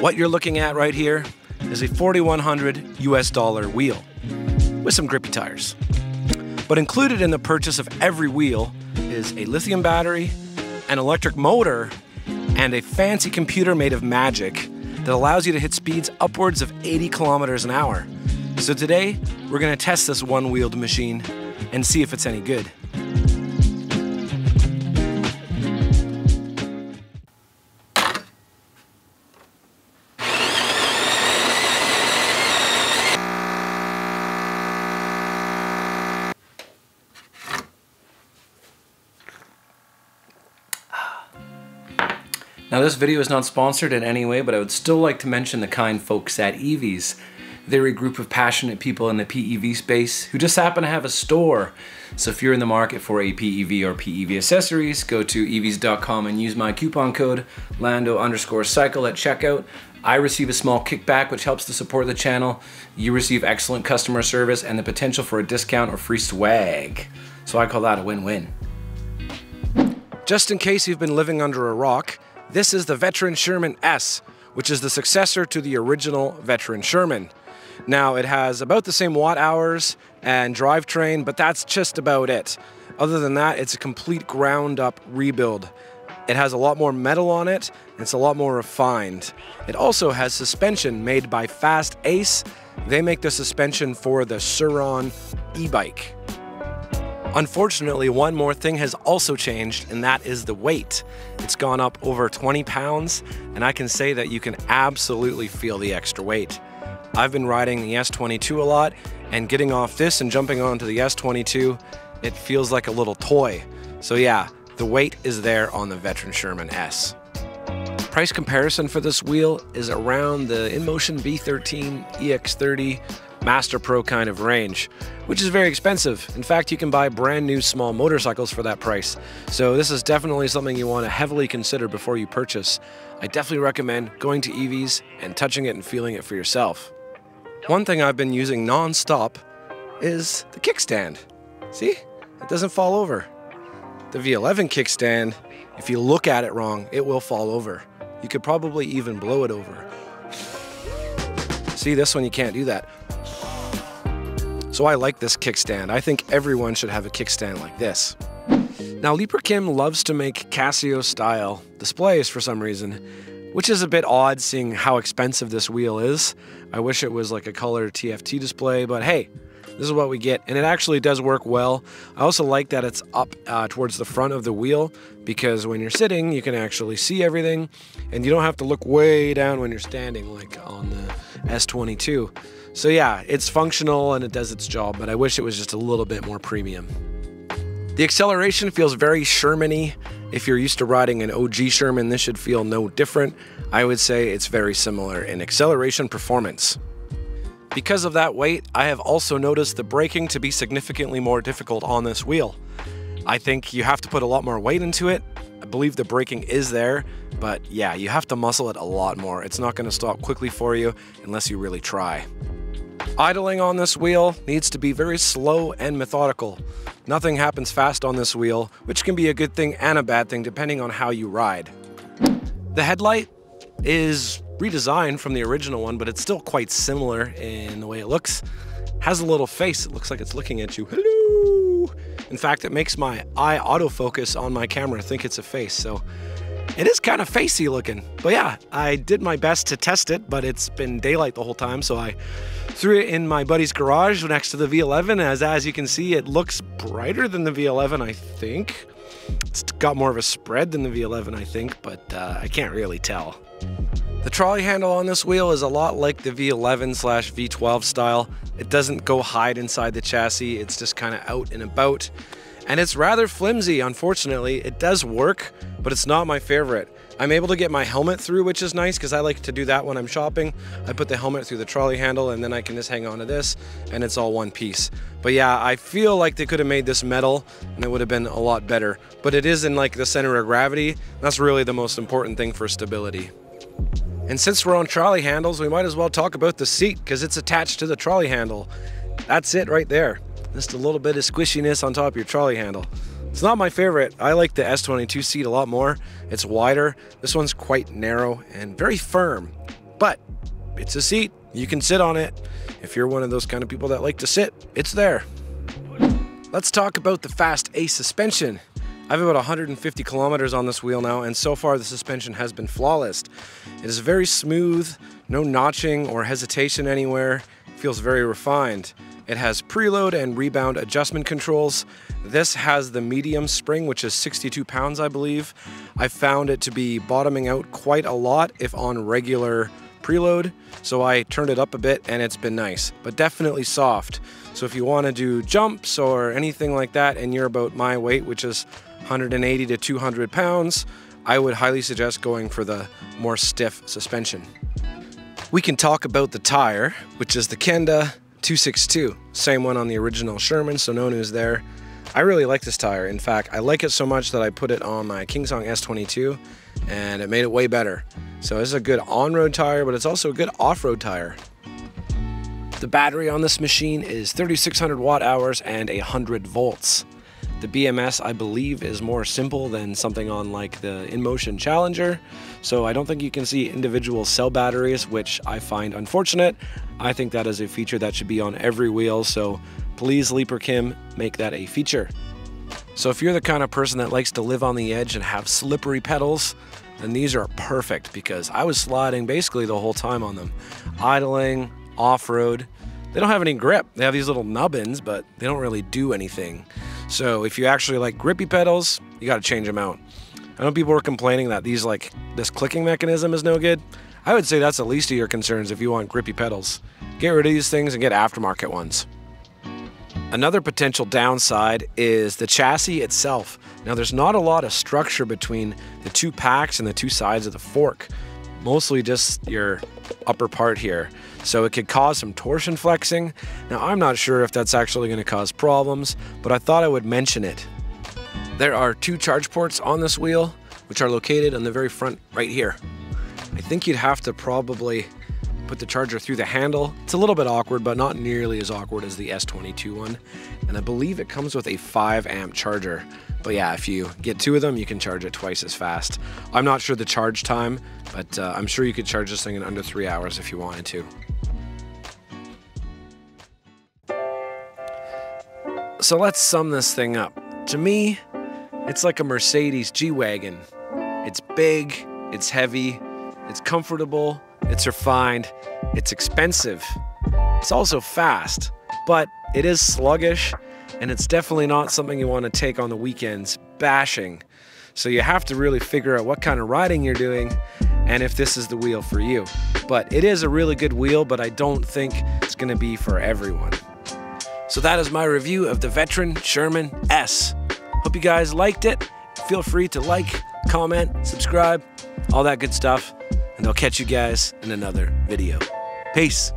What you're looking at right here is a 4100 US dollar wheel with some grippy tires. But included in the purchase of every wheel is a lithium battery, an electric motor, and a fancy computer made of magic that allows you to hit speeds upwards of 80 kilometers an hour. So today, we're gonna test this one-wheeled machine and see if it's any good. Now this video is not sponsored in any way, but I would still like to mention the kind folks at eevees. They're a group of passionate people in the PEV space who just happen to have a store. So if you're in the market for a PEV or PEV accessories, go to eevees.com and use my coupon code Lando underscore cycle at checkout. I receive a small kickback which helps to support the channel. You receive excellent customer service and the potential for a discount or free swag. So I call that a win-win. Just in case you've been living under a rock, this is the Veteran Sherman S, which is the successor to the original Veteran Sherman. Now, it has about the same watt hours and drivetrain, but that's just about it. Other than that, it's a complete ground up rebuild. It has a lot more metal on it, it's a lot more refined. It also has suspension made by Fastace. They make the suspension for the Sur-Ron e-bike. Unfortunately, one more thing has also changed, and that is the weight. It's gone up over 20 pounds, and I can say that you can absolutely feel the extra weight. I've been riding the S22 a lot, and getting off this and jumping onto the S22, it feels like a little toy. So yeah, the weight is there on the Veteran Sherman S. Price comparison for this wheel is around the InMotion V13 EX30 Master Pro kind of range, which is very expensive. In fact, you can buy brand new small motorcycles for that price. So this is definitely something you want to heavily consider before you purchase. I definitely recommend going to eevees and touching it and feeling it for yourself. One thing I've been using non-stop is the kickstand. See? It doesn't fall over. The V11 kickstand, if you look at it wrong, it will fall over. You could probably even blow it over. See, this one you can't do that. So I like this kickstand. I think everyone should have a kickstand like this. Now Leaperkim loves to make Casio style displays for some reason, which is a bit odd seeing how expensive this wheel is. I wish it was like a color TFT display, but hey, this is what we get, and it actually does work well. I also like that it's up uh, towards the front of the wheel because when you're sitting, you can actually see everything, and you don't have to look way down when you're standing like on the S22. So yeah, it's functional and it does its job, but I wish it was just a little bit more premium. The acceleration feels very Sherman-y. If you're used to riding an OG Sherman, this should feel no different. I would say it's very similar in acceleration performance. Because of that weight, I have also noticed the braking to be significantly more difficult on this wheel. I think you have to put a lot more weight into it. I believe the braking is there, but yeah, you have to muscle it a lot more. It's not going to stop quickly for you unless you really try. Idling on this wheel needs to be very slow and methodical. Nothing happens fast on this wheel, which can be a good thing and a bad thing depending on how you ride. The headlight is redesigned from the original one, but it's still quite similar in the way it looks. Has a little face, it looks like it's looking at you. Hello! In fact, it makes my eye autofocus on my camera think it's a face, so it is kind of facey looking. But yeah, I did my best to test it, but it's been daylight the whole time, so I threw it in my buddy's garage next to the V11. As, as you can see, it looks brighter than the V11, I think. It's got more of a spread than the V11, I think, but uh, I can't really tell. The trolley handle on this wheel is a lot like the V11 slash V12 style. It doesn't go hide inside the chassis, it's just kind of out and about and it's rather flimsy, unfortunately. It does work, but it's not my favorite. I'm able to get my helmet through, which is nice because I like to do that when I'm shopping. I put the helmet through the trolley handle and then I can just hang on to this and it's all one piece. But yeah, I feel like they could have made this metal and it would have been a lot better. But it is in like the center of gravity. That's really the most important thing for stability. And since we're on trolley handles, we might as well talk about the seat because it's attached to the trolley handle. That's it right there. Just a little bit of squishiness on top of your trolley handle. It's not my favorite. I like the S22 seat a lot more. It's wider. This one's quite narrow and very firm. But it's a seat. You can sit on it. If you're one of those kind of people that like to sit, it's there. Let's talk about the Fastace suspension. I have about 150 kilometers on this wheel now, and so far the suspension has been flawless. It is very smooth, no notching or hesitation anywhere, It feels very refined. It has preload and rebound adjustment controls. This has the medium spring, which is 62 pounds, I believe. I found it to be bottoming out quite a lot if on regular preload, so I turned it up a bit and it's been nice, but definitely soft. So if you want to do jumps or anything like that and you're about my weight, which is 180 to 200 pounds, I would highly suggest going for the more stiff suspension. We can talk about the tire, which is the Kenda 262, same one on the original Sherman, so no news there. I really like this tire. In fact, I like it so much that I put it on my Kingsong S22 and it made it way better. So this is a good on-road tire, but it's also a good off-road tire. The battery on this machine is 3600 watt hours and 100 volts. The BMS, I believe, is more simple than something on like the InMotion Challenger, so I don't think you can see individual cell batteries, which I find unfortunate. I think that is a feature that should be on every wheel, so please Leaperkim, make that a feature. So if you're the kind of person that likes to live on the edge and have slippery pedals, then these are perfect because I was sliding basically the whole time on them. Idling, off-road. They don't have any grip. They have these little nubbins, but they don't really do anything. So if you actually like grippy pedals, you got to change them out. I know people were complaining that these like this clicking mechanism is no good. I would say that's the least of your concerns if you want grippy pedals. Get rid of these things and get aftermarket ones. Another potential downside is the chassis itself. Now there's not a lot of structure between the two packs and the two sides of the fork. Mostly just your upper part here so it could cause some torsion flexing. Now I'm not sure if that's actually going to cause problems, but I thought I would mention it. There are two charge ports on this wheel, which are located on the very front right here. I think you'd have to probably put the charger through the handle. It's a little bit awkward, but not nearly as awkward as the S22 one. And I believe it comes with a 5 amp charger. But yeah, if you get two of them, you can charge it twice as fast. I'm not sure the charge time, but uh, I'm sure you could charge this thing in under three hours if you wanted to. So let's sum this thing up. To me, it's like a Mercedes G-Wagon. It's big, it's heavy, it's comfortable, it's refined, it's expensive. It's also fast, but it is sluggish, and it's definitely not something you want to take on the weekends bashing. So you have to really figure out what kind of riding you're doing and if this is the wheel for you. But it is a really good wheel, but I don't think it's going to be for everyone. So that is my review of the Veteran Sherman S. Hope you guys liked it. Feel free to like, comment, subscribe, all that good stuff. And I'll catch you guys in another video. Peace.